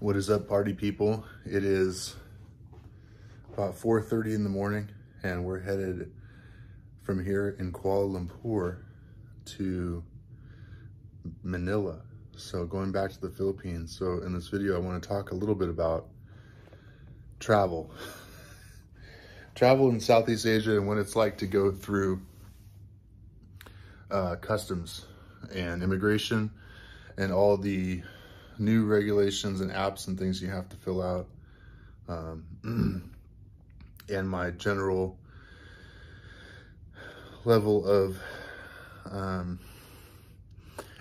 What is up, party people? It is about 4.30 in the morning, and we're headed from here in Kuala Lumpur to Manila. So going back to the Philippines. So in this video, I want to talk a little bit about travel. travel in Southeast Asia and what it's like to go through uh, customs and immigration and all the new regulations and apps and things you have to fill out. Um, and my general level of um,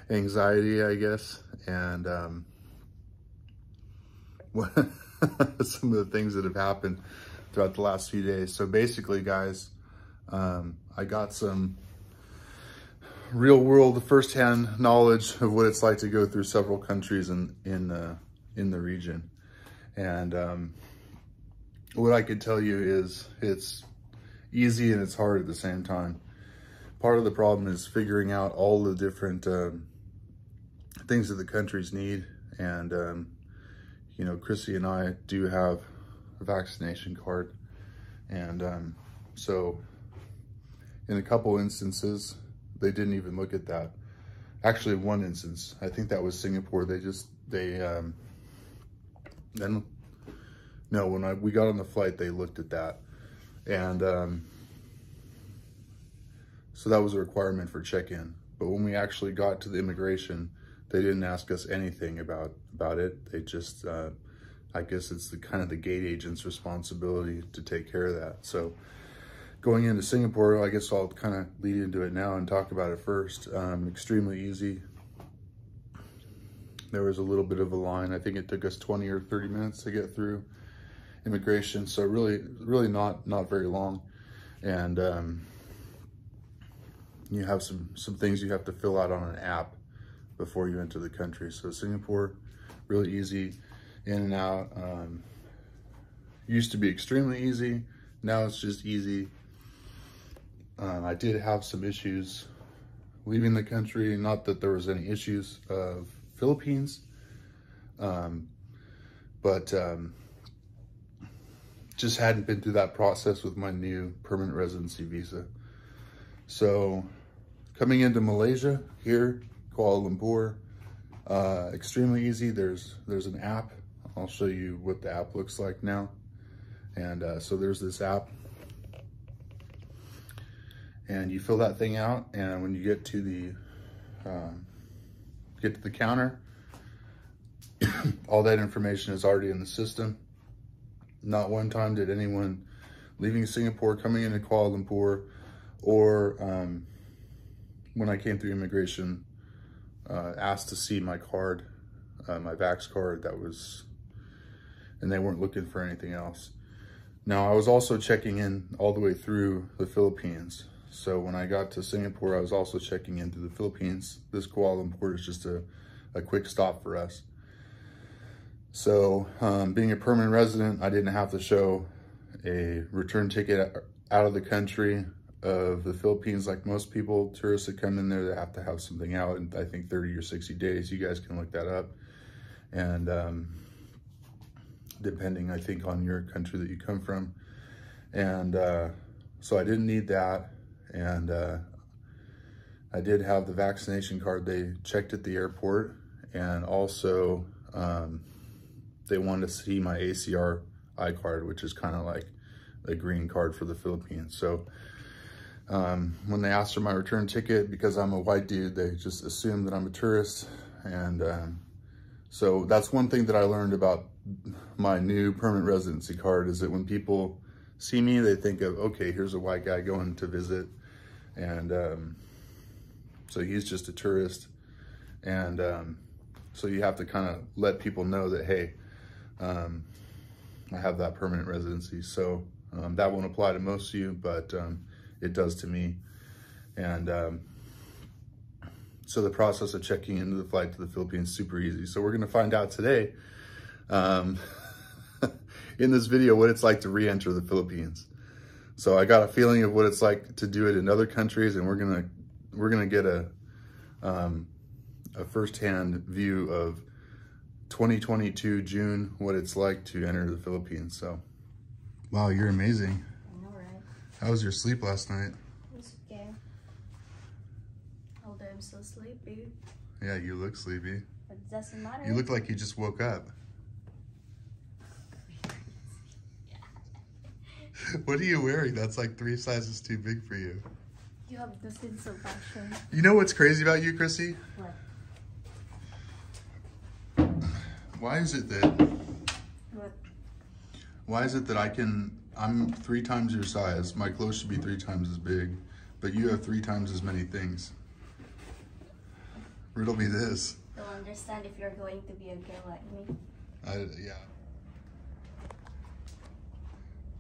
anxiety, I guess, and um, some of the things that have happened throughout the last few days. So basically, guys, um, I got some real world firsthand knowledge of what it's like to go through several countries in in the in the region. And um, what I could tell you is it's easy and it's hard at the same time. Part of the problem is figuring out all the different um, things that the countries need. And um, you know Chrissy and I do have a vaccination card. And um, so in a couple instances they didn't even look at that. Actually, one instance, I think that was Singapore. They just, they, um, then, no, when I, we got on the flight, they looked at that. And, um, so that was a requirement for check-in. But when we actually got to the immigration, they didn't ask us anything about, about it. They just, uh, I guess it's the kind of the gate agent's responsibility to take care of that. So, going into Singapore, I guess I'll kind of lead into it now and talk about it first. Um, extremely easy. There was a little bit of a line. I think it took us 20 or 30 minutes to get through immigration. So really, really not, not very long. And um, you have some, some things you have to fill out on an app before you enter the country. So Singapore, really easy in and out. Um, used to be extremely easy. Now it's just easy um, I did have some issues leaving the country. Not that there was any issues of Philippines, um, but um, just hadn't been through that process with my new permanent residency visa. So coming into Malaysia here, Kuala Lumpur, uh, extremely easy. There's there's an app. I'll show you what the app looks like now. And uh, so there's this app and you fill that thing out and when you get to the um, get to the counter all that information is already in the system. Not one time did anyone leaving Singapore coming into Kuala Lumpur or um, when I came through immigration uh, asked to see my card uh, my vax card that was and they weren't looking for anything else. Now I was also checking in all the way through the Philippines so when I got to Singapore, I was also checking into the Philippines. This Kuala Lumpur is just a, a quick stop for us. So um, being a permanent resident, I didn't have to show a return ticket out of the country of the Philippines like most people. Tourists that come in there, they have to have something out in I think 30 or 60 days. You guys can look that up. And um, depending, I think, on your country that you come from. And uh, so I didn't need that. And uh, I did have the vaccination card. They checked at the airport and also um, they wanted to see my ACR I-card, which is kind of like a green card for the Philippines. So um, when they asked for my return ticket, because I'm a white dude, they just assumed that I'm a tourist. And um, so that's one thing that I learned about my new permanent residency card is that when people see me, they think of, okay, here's a white guy going to visit and um, so he's just a tourist. And um, so you have to kind of let people know that, hey, um, I have that permanent residency. So um, that won't apply to most of you, but um, it does to me. And um, so the process of checking into the flight to the Philippines super easy. So we're gonna find out today in this video what it's like to re-enter the Philippines. So I got a feeling of what it's like to do it in other countries, and we're gonna we're gonna get a um, a firsthand view of 2022 June what it's like to enter the Philippines. So, wow, you're amazing. I know, right? How was your sleep last night? It's okay. Although I'm so sleepy, Yeah, you look sleepy. it doesn't matter. You look like you just woke up. What are you wearing? That's like three sizes too big for you. You have the sense of fashion. You know what's crazy about you, Chrissy? What? Why is it that What? why is it that I can I'm three times your size. My clothes should be three times as big, but you have three times as many things. Riddle me this. You'll understand if you're going to be a girl like me. I, yeah.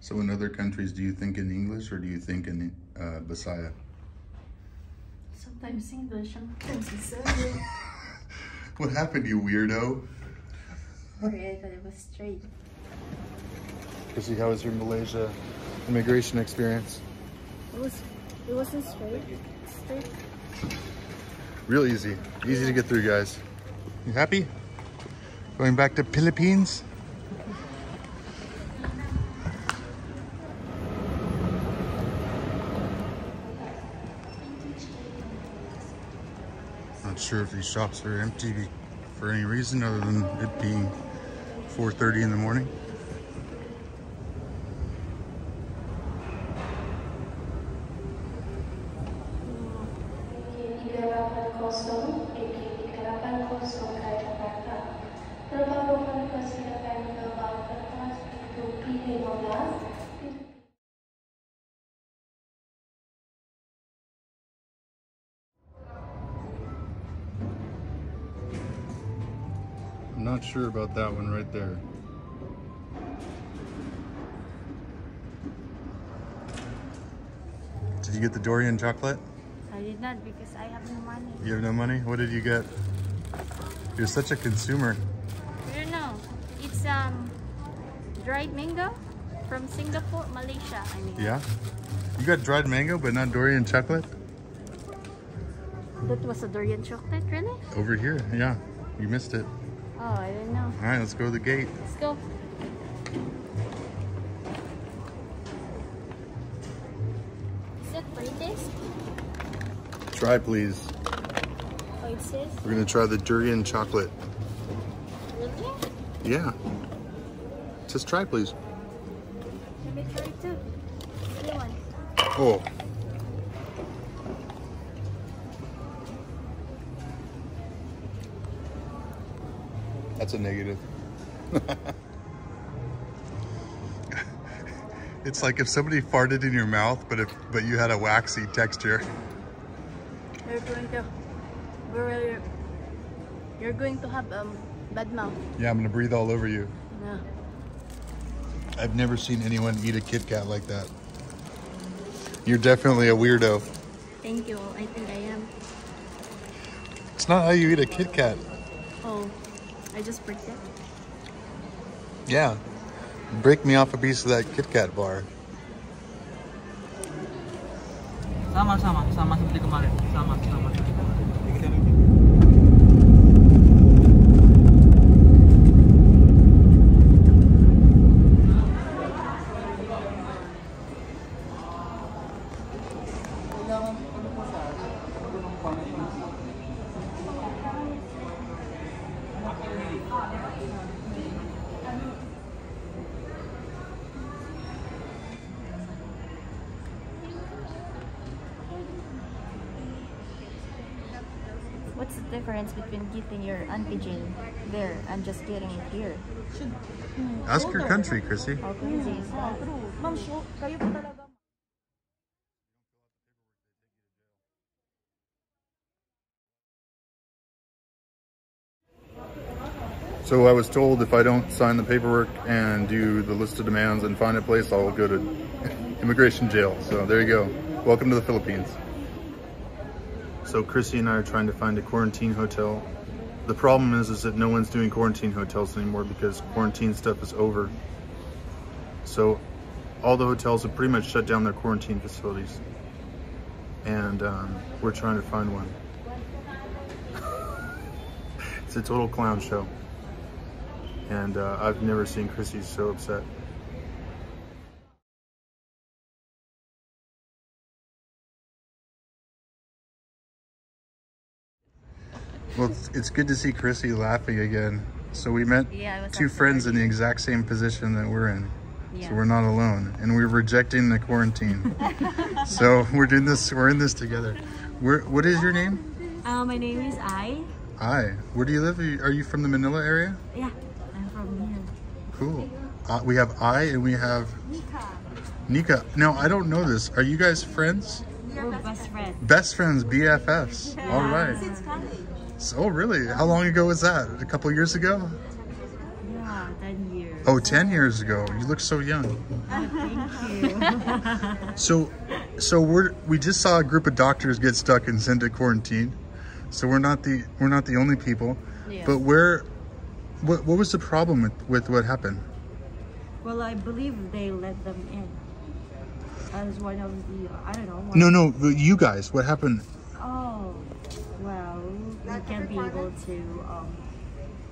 So in other countries, do you think in English or do you think in uh, Bisaya? Sometimes English, sometimes Bisaya. What happened, you weirdo? Sorry, I thought it was straight. Chrissy, how was your Malaysia immigration experience? It was. It wasn't straight. Straight. Real easy. Easy to get through, guys. You happy? Going back to Philippines? Not sure if these shops are empty for any reason other than it being 4.30 in the morning. About that one right there. Did you get the durian chocolate? I did not because I have no money. You have no money? What did you get? You're such a consumer. I don't know. It's um dried mango from Singapore, Malaysia. I mean. Yeah? You got dried mango, but not durian chocolate? That was a durian chocolate, really? Over here, yeah. You missed it. Oh, I didn't know. All right, let's go to the gate. Let's go. Is that disc? Try, please. Oh. We're gonna try the durian chocolate. Really? Yeah. Just try, please. Let me try too. Oh. That's a negative. it's like if somebody farted in your mouth, but if but you had a waxy texture. You're going to, you're, you're going to have um bad mouth. Yeah, I'm gonna breathe all over you. No. I've never seen anyone eat a Kit Kat like that. You're definitely a weirdo. Thank you. I think I am. It's not how you eat a Kit Kat. Oh, I just break it. Yeah. Break me off a piece of that Kit Kat bar. Sama sama sama seperti kemarin. Sama sama seperti kemarin. What's the difference between getting your antigen there and just getting it here? Ask your country, Chrissy. How crazy is? Ma'am, so, kayo po talaga. So I was told if I don't sign the paperwork and do the list of demands and find a place, I'll go to immigration jail. So there you go. Welcome to the Philippines. So Chrissy and I are trying to find a quarantine hotel. The problem is, is that no one's doing quarantine hotels anymore because quarantine stuff is over. So all the hotels have pretty much shut down their quarantine facilities. And um, we're trying to find one. it's a total clown show. And uh, I've never seen Chrissy so upset. Well, it's, it's good to see Chrissy laughing again. So we met Yeah, two friends in the exact same position that we're in. Yeah. So we're not alone, and we're rejecting the quarantine. so we're doing this. We're in this together. Where? What is your name? Uh, my name is I. Hi. Where do you live? Are you, are you from the Manila area? Yeah, I'm from here. Cool. Uh, we have I and we have Nika. Nika. Now I don't know this. Are you guys friends? We're best friends. Best friends, BFFs. All right. So, oh, really? How long ago was that? A couple years ago? Yeah, 10 years. Oh, 10 years ago. You look so young. Thank you. So, so we're we just saw a group of doctors get stuck and sent to quarantine. So we're not the we're not the only people. Yeah. But where, what what was the problem with with what happened? well, I believe they let them in. As one of the, I don't know. No, no, you guys. What happened? Oh, well, we can be able to, um,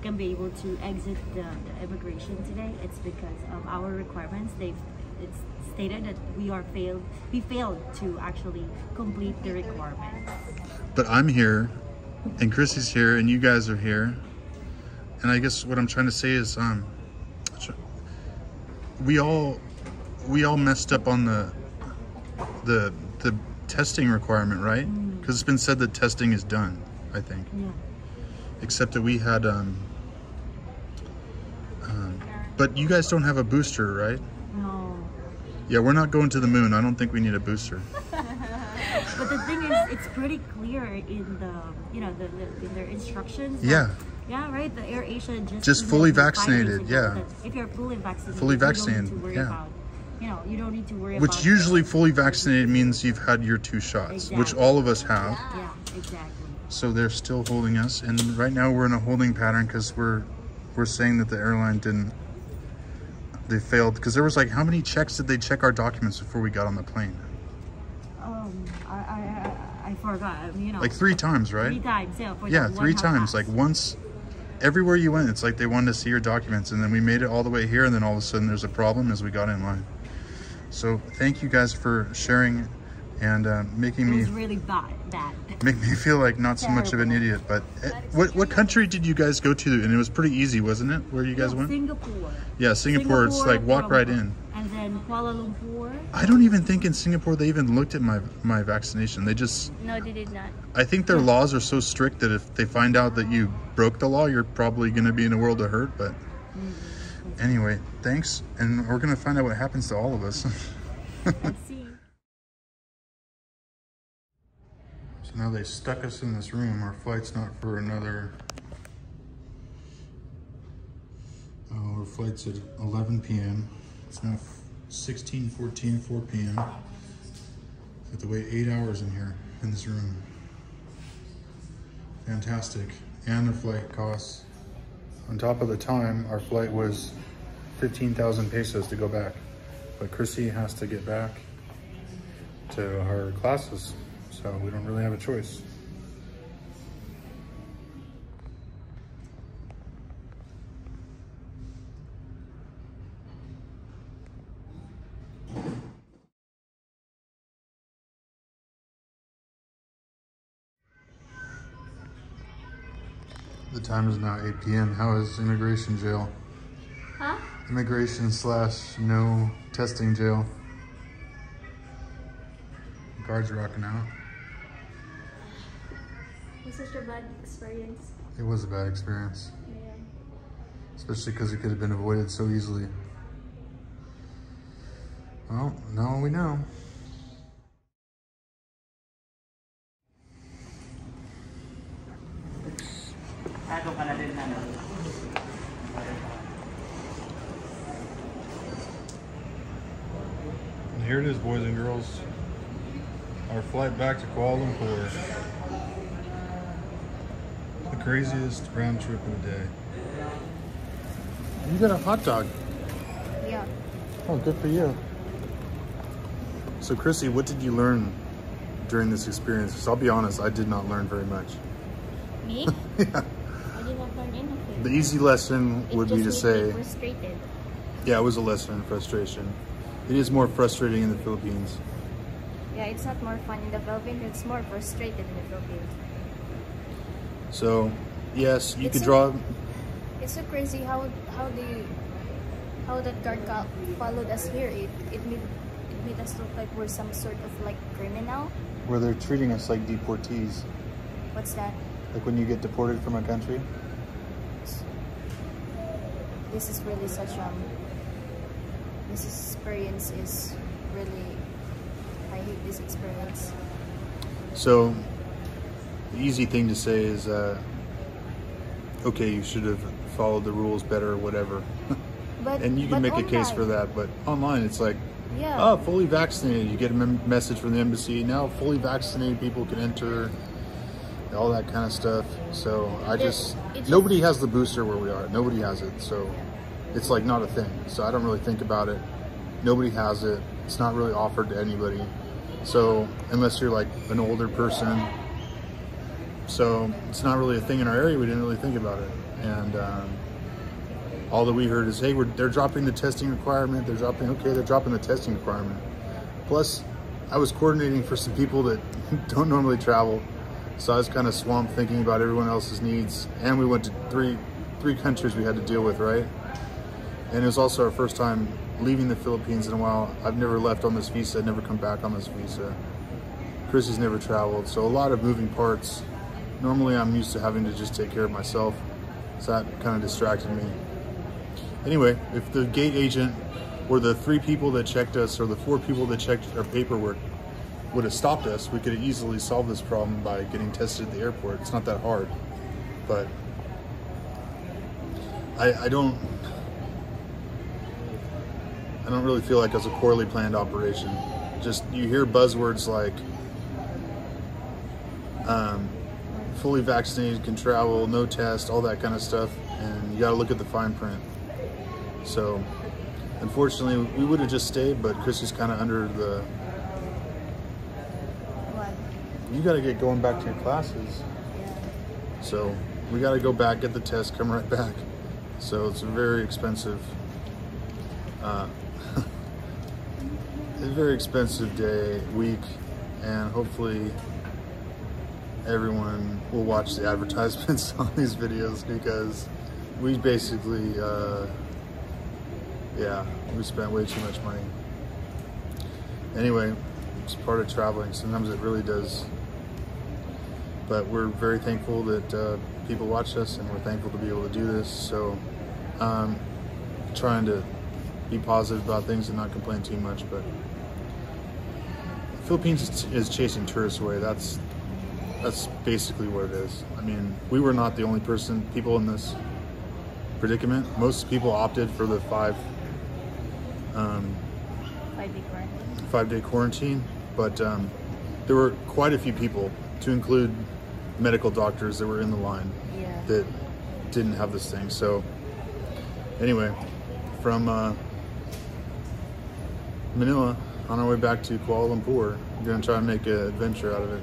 can be able to exit the, the immigration today. It's because of our requirements. They've, it's stated that we are failed, we failed to actually complete the requirements. But I'm here, and Chrissy's here, and you guys are here. And I guess what I'm trying to say is, um, we all we all messed up on the the the testing requirement, right? Because it's been said that testing is done. I think, Yeah. Except that we had. Um, um, but you guys don't have a booster, right? No. Yeah, we're not going to the moon. I don't think we need a booster. But the thing is, it's pretty clear in the, you know, the, the in their instructions. Yeah. Yeah, right. The Air Asia just Just fully vaccinated, yeah. If you're fully vaccinated, Fully you don't vaccinated, need to worry yeah. about, you know, you don't need to worry about, Which usually fully vaccinated means you've had your two shots, which all of us have. Yeah, exactly. So they're still holding us, and right now we're in a holding pattern because we're we're saying that the airline didn't. They failed because there was like how many checks did they check our documents before we got on the plane? Um, I, I, I, forgot. You know, Like three times, right? three times. Yeah, Yeah, three times. pass. Like once, everywhere you went, it's like they wanted to see your documents, and then we made it all the way here, and then all of a sudden there's a problem as we got in line. So thank you guys for sharing and uh, making it me really bad. Bad. make me feel like not so much of an idiot. But eh, what what country did you guys go to? And it was pretty easy, wasn't it? Where you guys No, went? Singapore. Yeah, Singapore. It's like walk from- right in. And then Kuala Lumpur. I don't even think in Singapore they even looked at my my vaccination. They just No, they did not. I think their laws are so strict that if they find out that you broke the law, you're probably going to be in a world of hurt. But anyway, thanks, and we're going to find out what happens to all of us. now they stuck us in this room. Our flight's not for another. Oh, our flight's at 11 p.m. It's now 16, 14, 4 p.m. Have to wait eight hours in here in this room. Fantastic. And the flight costs. On top of the time, our flight was 15,000 pesos to go back. But Chrissy has to get back to her classes, so we don't really have a choice. The time is now 8 p.m. How is immigration jail? Huh? Immigration slash no testing jail. Guards rocking out. It was such a bad experience. It was a bad experience, Yeah. especially because it could have been avoided so easily. Well, now we know. Ako ka na din na. And here it is, boys and girls. Our flight back to Kuala Lumpur. The craziest round trip of the day. You got a hot dog. Yeah. Oh, good for you. So, Chrissy, what did you learn during this experience? Because I'll be honest, I did not learn very much. Me? yeah. I did not learn anything. the easy lesson It would be to just made me say, frustrated. yeah, it was a lesson in frustration. It is more frustrating in the Philippines. Yeah, it's not more fun in the Philippines. It's more frustrated in the Philippines. So, yes, you It's could a- draw. It's so crazy how how they how that guard ca- followed us here. It it made it made us look like we're some sort of like criminal. Where they're treating us like deportees. What's that? Like when you get deported from a country. This is really such um. This experience is really. I hate this experience. So, the easy thing to say is, uh, okay, you should have followed the rules better or whatever. But and you can make a case for that, but online it's like, Yeah. oh, fully vaccinated. You get a message from the embassy. Now, fully vaccinated people can enter, all that kind of stuff. So, I It- just, it just- nobody has the booster where we are. Nobody has it. So, it's like not a thing. So, I don't really think about it. Nobody has it. It's not really offered to anybody. So, unless you're like an older person, so it's not really a thing in our area. We didn't really think about it. And, um, all that we heard is, hey, we're, they're dropping the testing requirement. They're dropping, okay, they're dropping the testing requirement. Plus, I was coordinating for some people that don't normally travel. So I was kind of swamped thinking about everyone else's needs. And we went to three, three countries we had to deal with, right? And it was also our first time leaving the Philippines in a while. I've never left on this visa, never come back on this visa. Chrissy's never traveled. So a lot of moving parts. Normally I'm used to having to just take care of myself. So that kind of distracted me. Anyway, if the gate agent or the three people that checked us or the four people that checked our paperwork would have stopped us, we could have easily solved this problem by getting tested at the airport. It's not that hard. But I, I don't I don't really feel like it was a poorly planned operation. Just you hear buzzwords like um, fully vaccinated can travel, no test, all that kind of stuff, and you got to look at the fine print. So, unfortunately, we would have just stayed, but Chrissy's kind of under the. What? You got to get going back to your classes. Yeah. So we got to go back, get the test, come right back. So it's a very expensive, uh, a very expensive day, week, and hopefully everyone will watch the advertisements on these videos because we basically, uh, yeah, we spent way too much money. Anyway, it's part of traveling. Sometimes it really does but we're very thankful that uh, people watch us and we're thankful to be able to do this so um, trying to be positive about things and not complain too much but philippines is- chasing tourists away that's that's basically what it is i mean we were not the only person people in this predicament most people opted for the five um, Five day quarantine. five day quarantine, but um, there were quite a few people, to include medical doctors that were in the line Yeah. that didn't have this thing. So, anyway, from uh, Manila on our way back to Kuala Lumpur, we're going to try and make an adventure out of it.